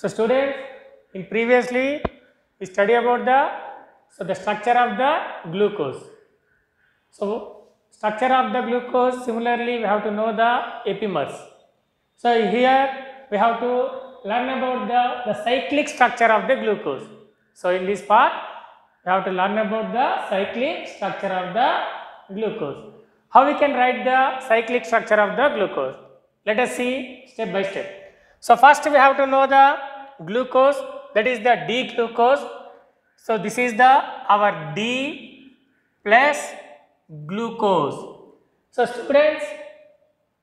So students, in previously we study about the so the structure of the glucose. So structure of the glucose similarly we have to know the epimers. So here we have to learn about the, the cyclic structure of the glucose. So in this part we have to learn about the cyclic structure of the glucose. How we can write the cyclic structure of the glucose? Let us see step by step. So first we have to know the glucose that is the D glucose. So this is the our D plus glucose. So students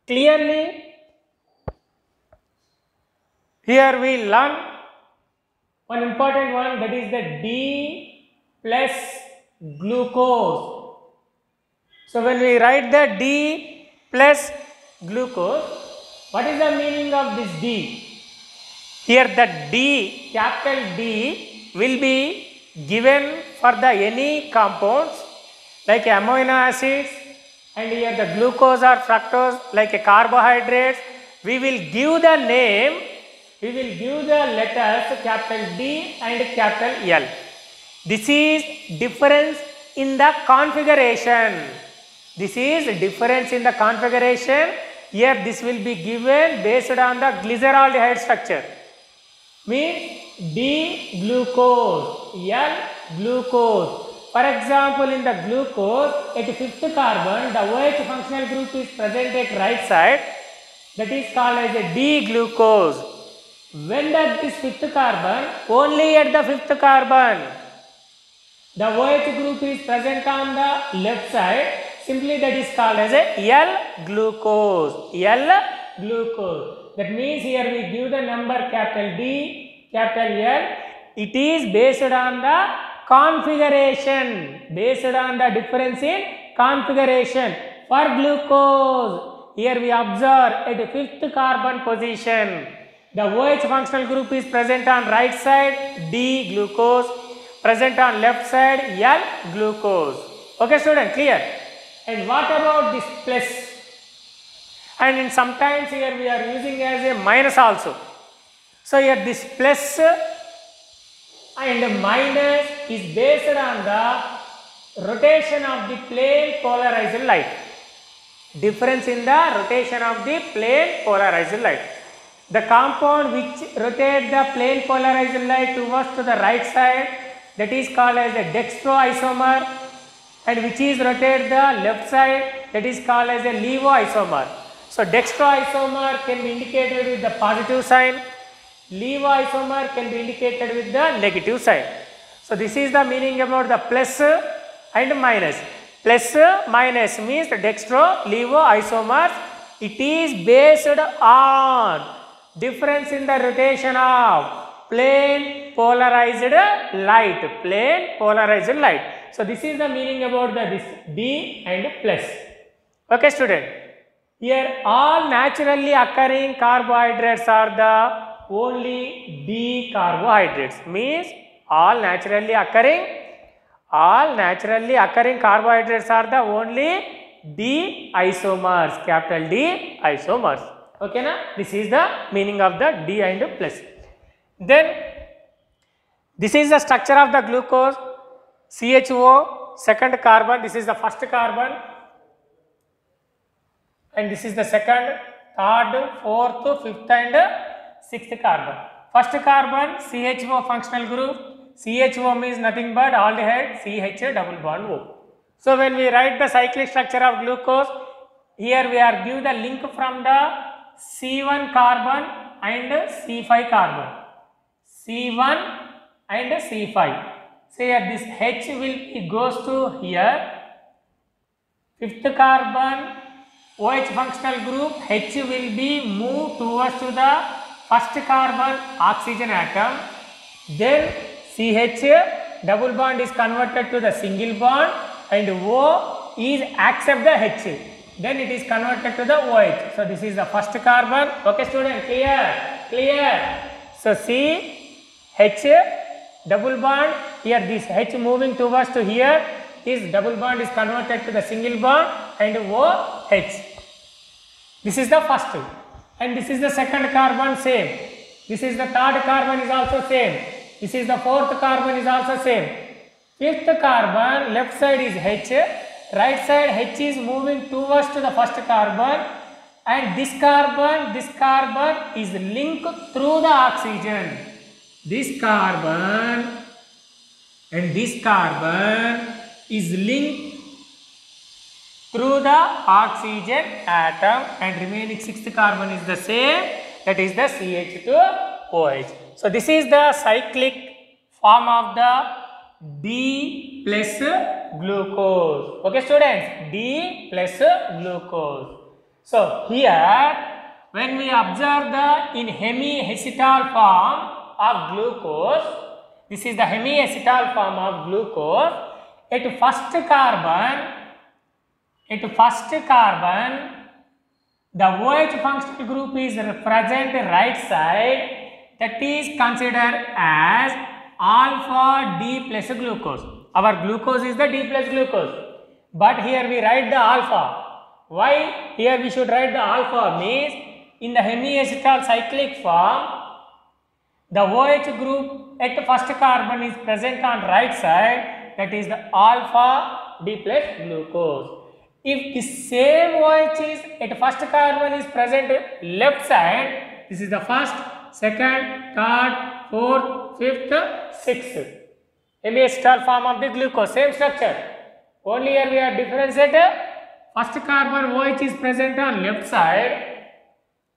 clearly here we learn one important one that is the D plus glucose. So when we write the D plus glucose, what is the meaning of this D? Here the D, capital D will be given for the any compounds like amino acids and here the glucose or fructose like a carbohydrates. We will give the name, we will give the letters capital D and capital L. This is difference in the configuration. This is difference in the configuration. Here this will be given based on the glyceraldehyde structure. Means D glucose, L glucose. For example, in the glucose at fifth carbon, the OH functional group is present at right side. That is called as a D glucose. When does this fifth carbon? Only at the fifth carbon. The OH group is present on the left side. Simply that is called as a L glucose. L glucose. That means here we give the number capital D, capital L. It is based on the configuration. Based on the difference in configuration. For glucose, here we observe at the fifth carbon position. The OH functional group is present on right side D glucose, present on left side L glucose. Okay student, clear? And what about this plus? And in sometimes here we are using as a minus also. So here this plus and minus is based on the rotation of the plane polarized light. Difference in the rotation of the plane polarized light. The compound which rotate the plane polarized light towards to the right side that is called as a dextroisomer and which is rotate the left side that is called as a levoisomer. So dextroisomer can be indicated with the positive sign, levoisomer can be indicated with the negative sign. So this is the meaning about the plus and minus. Plus minus means the dextro levo isomers. It is based on difference in the rotation of plane polarized light. Plane polarized light. So this is the meaning about the this D and plus. Okay student. Here all naturally occurring carbohydrates are the only D carbohydrates. Means all naturally occurring all naturally occurring carbohydrates are the only D isomers, capital D isomers. Okay, na? This is the meaning of the D and plus. Then, this is the structure of the glucose, CHO, second carbon, this is the first carbon, and this is the second, third, fourth, fifth, and sixth carbon. First carbon, CHO functional group, CHO means nothing but aldehyde CH double bond O. So when we write the cyclic structure of glucose, here we are give the link from the C1 carbon and C5 carbon. C1 and C5. So here this H will be goes to here. Fifth carbon OH functional group H will be moved towards to the first carbon oxygen atom. Then CH double bond is converted to the single bond and O is accept the H. Then it is converted to the OH. So this is the first carbon. Okay student, clear? Clear? So C H double bond here this H moving towards to here is double bond is converted to the single bond and OH. This is the first and this is the second carbon same. This is the third carbon is also same. This is the fourth carbon is also same. Fifth carbon, left side is H, right side H is moving towards to the first carbon and this carbon, this carbon is linked through the oxygen. This carbon and this carbon is linked through the oxygen atom and remaining sixth carbon is the same that is the CH2OH. So this is the cyclic form of the D plus glucose. Okay students, D plus glucose. So here when we observe the in hemiacetal form of glucose, this is the hemiacetal form of glucose, at first carbon, at first carbon, the OH functional group is present right side that is considered as alpha D plus glucose. Our glucose is the D plus glucose. But here we write the alpha. Why here we should write the alpha means in the hemiacetal cyclic form the OH group at first carbon is present on right side that is the alpha D plus glucose. If the same OH is at first carbon is present left side, this is the first, second, third, fourth, fifth, sixth. Hemiacetal form of the glucose, same structure. Only here we are differentiated. First carbon OH is present on left side,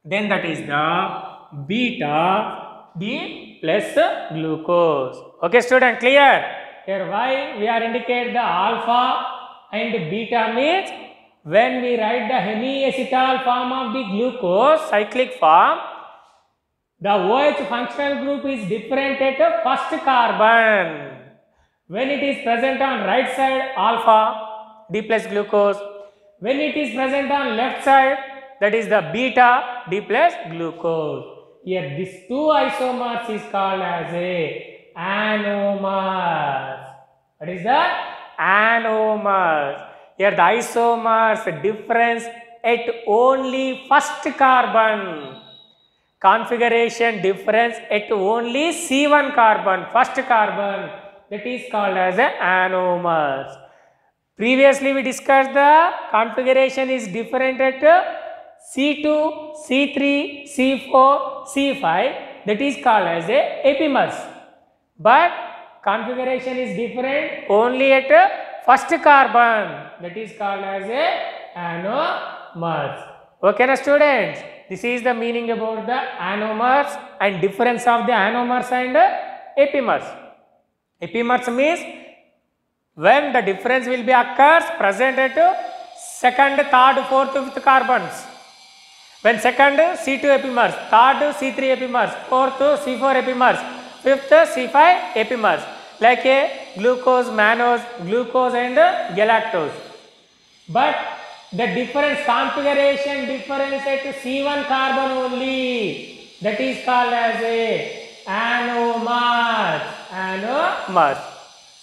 then that is the beta D plus glucose. Okay student, clear? Here why we are indicate the alpha and beta means when we write the hemiacetal form of the glucose cyclic form, the OH functional group is different at the first carbon. When it is present on right side alpha D plus glucose, when it is present on left side that is the beta D plus glucose. Here these two isomers is called as a anomers. What is that? Anomers. Here the isomers difference at only first carbon. Configuration difference at only C1 carbon, first carbon that is called as a anomers. Previously we discussed the configuration is different at C2, C3, C4, C5 that is called as a epimers. But configuration is different only at first carbon that is called as a anomers. Okay na students? This is the meaning about the anomers and difference of the anomers and epimers. Epimers means when the difference will be occurs present at second, third, fourth, fifth carbons. When second C2 epimers, third C3 epimers, fourth C4 epimers, fifth C5 epimers like a glucose, mannose, glucose and galactose. But the difference configuration difference at C1 carbon only that is called as a anomers. Anomers.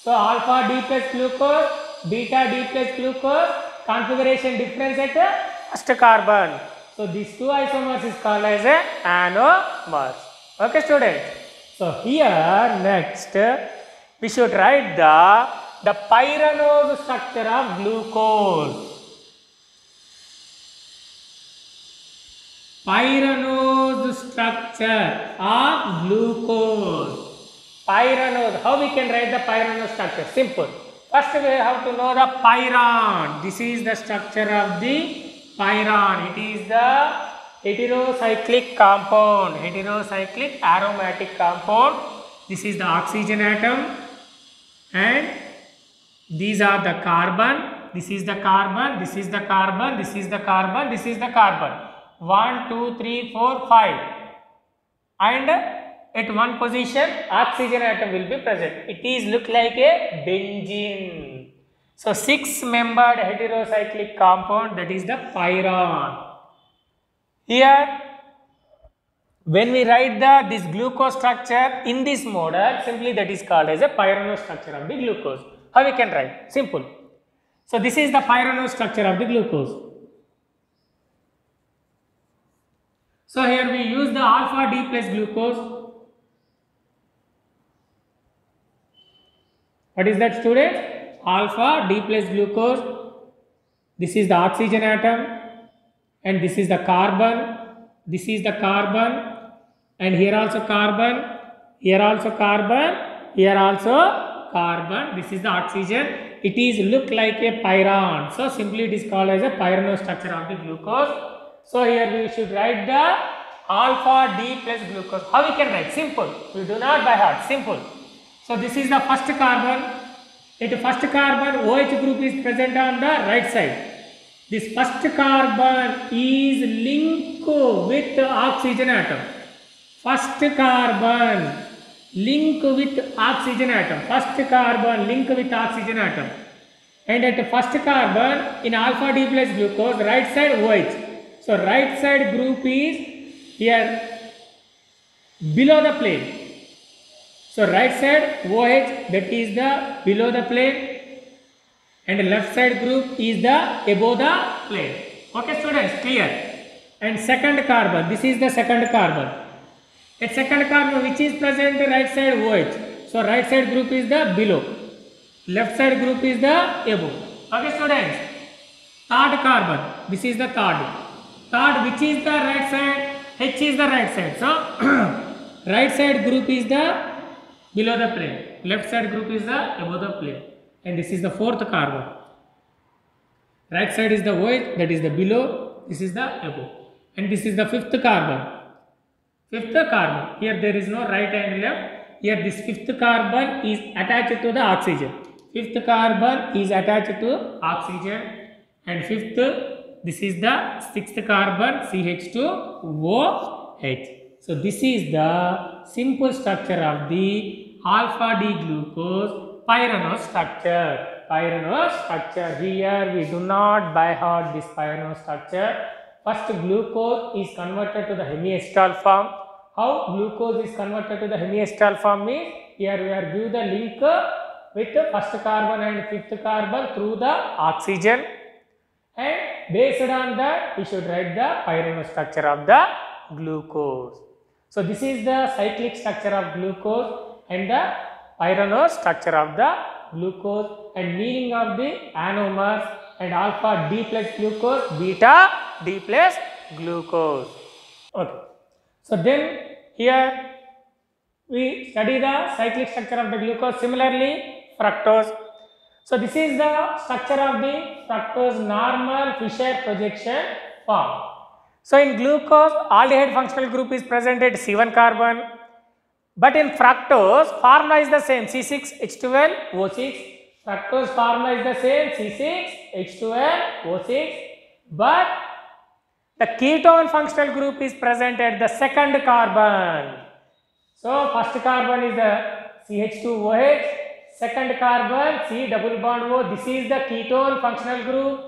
So alpha D plus glucose, beta D plus glucose configuration difference at first carbon. So these two isomers is called as a anomers. Okay students. So here next we should write the the pyranose structure of glucose. Pyranose structure of glucose. Pyranose. How we can write the pyranose structure? Simple. First we have to know the pyran. This is the structure of the pyran. It is the heterocyclic compound. Heterocyclic aromatic compound. This is the oxygen atom and these are the carbon. This is the carbon. This is the carbon. This is the carbon. This is the carbon. 1, 2, 3, 4, 5 and at one position oxygen atom will be present. It is look like a benzene. So, 6 membered heterocyclic compound that is the pyran. Here when we write the this glucose structure in this model simply that is called as a pyranose structure of the glucose. How we can write? Simple. So, this is the pyranose structure of the glucose. So here we use the alpha D plus glucose. What is that student? Alpha D plus glucose. This is the oxygen atom and this is the carbon. This is the carbon and here also carbon. Here also carbon. Here also carbon. This is the oxygen. It is look like a pyran. So simply it is called as a pyranose structure of the glucose. So here we should write the alpha D plus glucose. How we can write? Simple. We do not by heart. Simple. So this is the first carbon. It first carbon OH group is present on the right side. This first carbon is linked with oxygen atom. First carbon link with oxygen atom. First carbon link with oxygen atom. And at first carbon in alpha D plus glucose, right side OH. So right side group is here below the plane. So right side OH that is the below the plane and left side group is the above the plane. Okay students clear. And second carbon this is the second carbon. At second carbon which is present right side OH. So right side group is the below. Left side group is the above. Okay students. Third carbon this is the third. Third which is the right side? H is the right side. So right side group is the below the plane. Left side group is the above the plane. And this is the fourth carbon. Right side is the OH, that is the below, this is the above. And this is the fifth carbon. Fifth carbon. Here there is no right and left. Here this fifth carbon is attached to the oxygen. Fifth carbon is attached to oxygen. And fifth, this is the sixth carbon CH2OH. So this is the simple structure of the alpha D glucose pyranose structure. Here we do not by heart this pyranose structure. First glucose is converted to the hemiacetal form. How glucose is converted to the hemiacetal form means here we are give the link with the first carbon and fifth carbon through the oxygen and based on that we should write the pyranose structure of the glucose. So this is the cyclic structure of glucose and the pyranose structure of the glucose and meaning of the anomers and alpha D plus glucose, beta D plus glucose. Okay. So then here we study the cyclic structure of the glucose. Similarly, fructose. So this is the structure of the fructose normal Fischer projection form. So in glucose, aldehyde functional group is present at C1 carbon, but in fructose, formula is the same C6H12O6. Fructose formula is the same C6H12O6, but the ketone functional group is present at the second carbon. So first carbon is the CH2OH, second carbon C double bond O. This is the ketone functional group.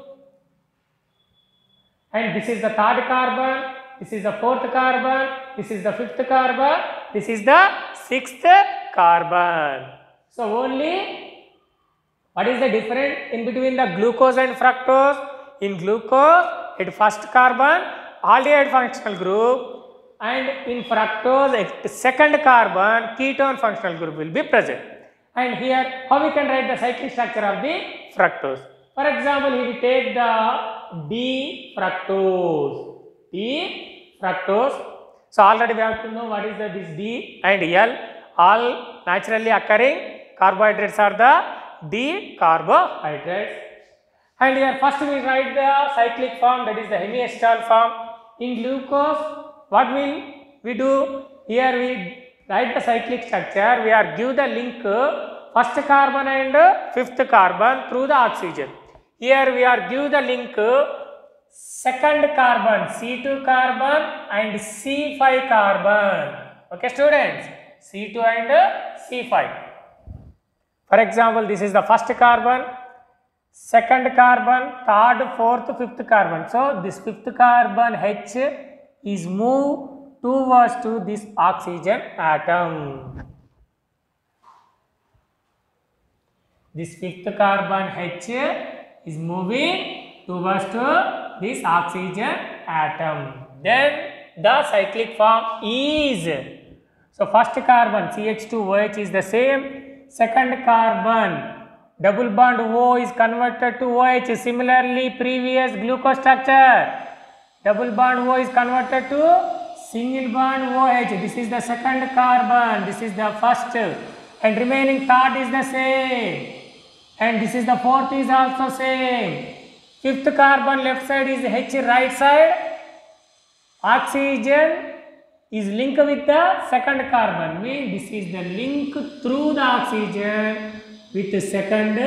And this is the third carbon, this is the fourth carbon, this is the fifth carbon, this is the sixth carbon. So only what is the difference in between the glucose and fructose? In glucose, it first carbon, aldehyde functional group and in fructose, second carbon, ketone functional group will be present. And here, how we can write the cyclic structure of the fructose? For example, if we take the D fructose, D fructose. So already we have to know what is the this D and L. All naturally occurring carbohydrates are the D carbohydrates. And here first we write the cyclic form that is the hemiacetal form. In glucose, what will we do? Here we write the cyclic structure. We are give the link first carbon and fifth carbon through the oxygen. Here we are give the link second carbon C2 carbon and C5 carbon. Okay students, C2 and C5. For example, this is the first carbon, second carbon, third, fourth, fifth carbon. So this fifth carbon H is moved towards to this oxygen atom. This fifth carbon H is moving towards to this oxygen atom. Then the cyclic form is. So first carbon CH2OH is the same. Second carbon double bond O is converted to OH. Similarly, previous glucose structure double bond O is converted to single bond OH. This is the second carbon. This is the first, and remaining third is the same. And this is the fourth is also same. Fifth carbon left side is H right side. Oxygen is linked with the second carbon. Mean this is the link through the oxygen with the second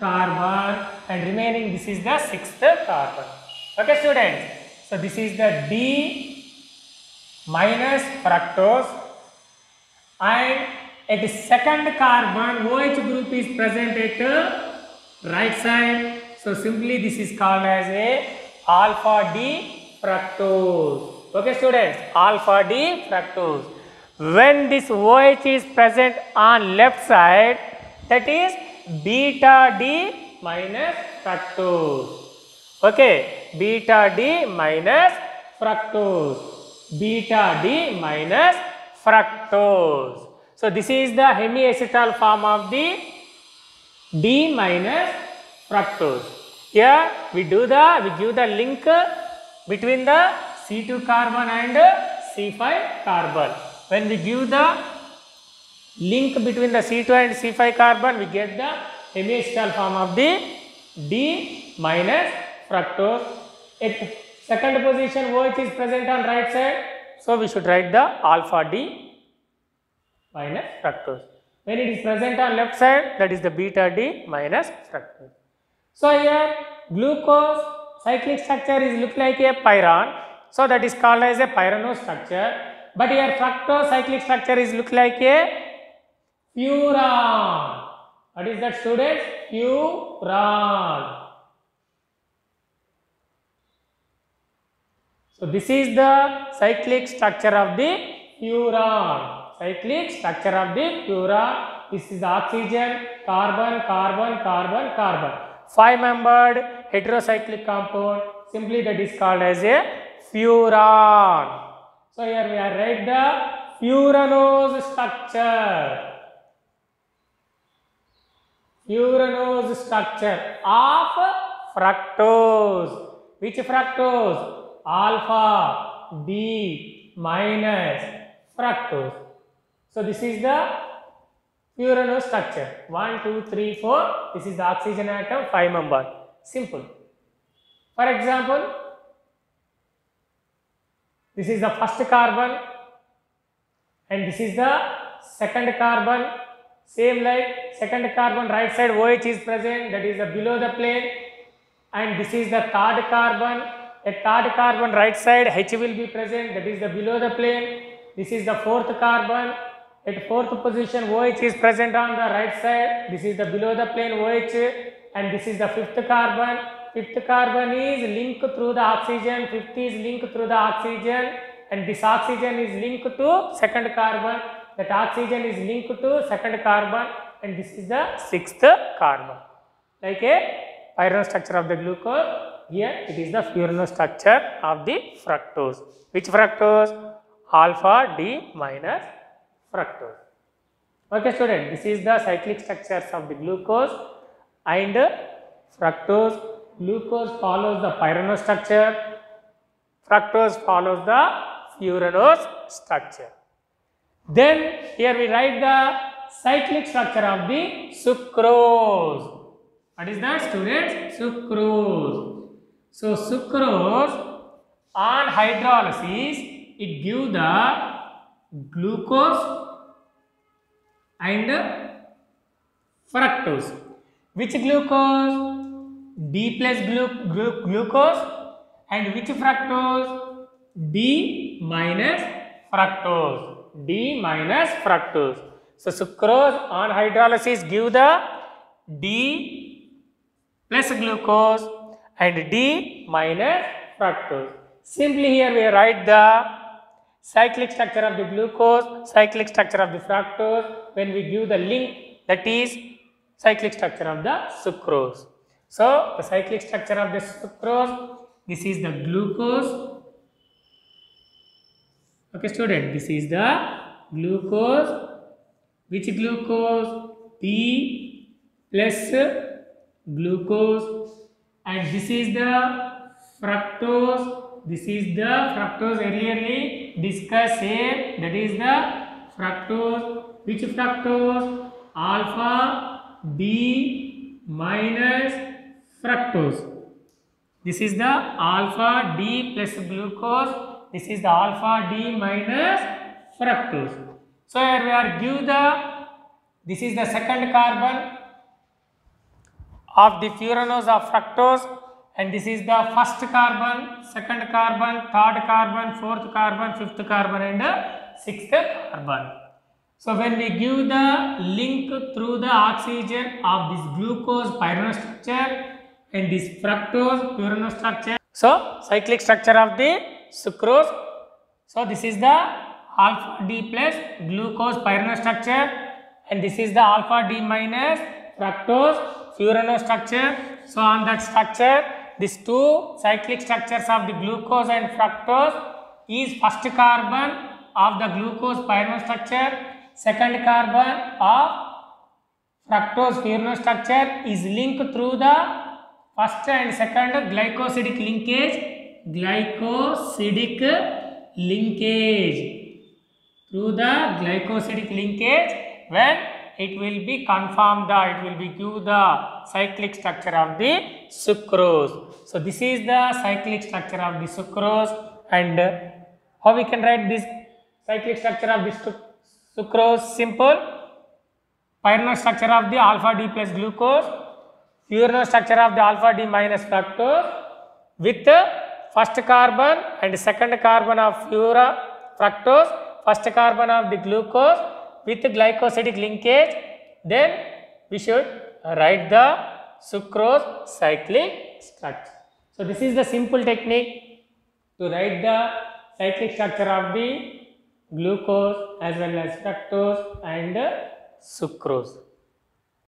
carbon and remaining this is the sixth carbon. Okay students. So this is the D minus fructose and at the second carbon OH group is present at the right side. So simply this is called as a alpha D fructose. Okay students, alpha D fructose. When this OH is present on left side, that is beta D minus fructose. Okay, beta D minus fructose. Beta D minus fructose. So this is the hemiacetal form of the D minus fructose. Here we do the, we give the link between the C2 carbon and C5 carbon. When we give the link between the C2 and C5 carbon, we get the hemiacetal form of the D minus fructose. At second position, OH is present on right side. So we should write the alpha D minus fructose. When it is present on left side, that is the beta D minus fructose. So here glucose cyclic structure is look like a pyran. So that is called as a pyranose structure. But here fructose cyclic structure is look like a furan. What is that students? Furan. So this is the cyclic structure of the furan. Cyclic structure of the furan. This is oxygen, carbon, carbon, carbon, carbon. Five membered heterocyclic compound. Simply that is called as a furan. So here we are write the furanose structure. Furanose structure of fructose. Which fructose? Alpha D minus fructose. So this is the furanose structure. 1, 2, 3, 4. This is the oxygen atom, 5 member. Simple. For example, this is the first carbon and this is the second carbon. Same like second carbon right side OH is present that is the below the plane and this is the third carbon. At third carbon right side H will be present that is the below the plane. This is the fourth carbon. At fourth position OH is present on the right side. This is the below the plane OH and this is the fifth carbon. Fifth carbon is linked through the oxygen. Fifth is linked through the oxygen and this oxygen is linked to second carbon. That oxygen is linked to second carbon and this is the sixth carbon. Like a pyranose structure of the glucose. Here it is the furanose structure of the fructose. Which fructose? Alpha D minus fructose. Okay student, this is the cyclic structures of the glucose and fructose. Glucose follows the pyranose structure, fructose follows the furanose structure. Then here we write the cyclic structure of the sucrose. What is that students? Sucrose. So sucrose on hydrolysis it give the glucose and fructose. Which glucose? D plus glu glu glucose and which fructose? D minus fructose. D minus fructose. So sucrose on hydrolysis give the D plus glucose and D minus fructose. Simply here we write the cyclic structure of the glucose, cyclic structure of the fructose when we give the link that is cyclic structure of the sucrose. So, the cyclic structure of the sucrose, this is the glucose Okay, student, this is the glucose. Which glucose? D plus glucose, and this is the fructose. This is the fructose earlierly discussed here. That is the fructose. Which fructose? Alpha D minus fructose. This is the alpha D plus glucose. This is the alpha D minus fructose. So here we are give the this is the second carbon of the furanose of fructose and this is the first carbon, second carbon, third carbon, fourth carbon, fifth carbon and uh, sixth carbon. So when we give the link through the oxygen of this glucose pyranose structure and this fructose pyranose structure. So cyclic structure of the sucrose. So this is the alpha D plus glucose pyranose structure and this is the alpha D minus fructose furanose structure. So on that structure these two cyclic structures of the glucose and fructose is first carbon of the glucose pyranose structure, second carbon of fructose furanose structure is linked through the first and second glycosidic linkage, glycosidic linkage. Through the glycosidic linkage when it will be confirmed that it will be give the cyclic structure of the sucrose. So this is the cyclic structure of the sucrose and how we can write this cyclic structure of this suc- sucrose simple pyranose structure of the alpha D plus glucose, furanose structure of the alpha D minus fructose with the first carbon and second carbon of fura fructose, first carbon of the glucose with glycosidic linkage, then we should write the sucrose cyclic structure. So this is the simple technique to write the cyclic structure of the glucose as well as fructose and sucrose.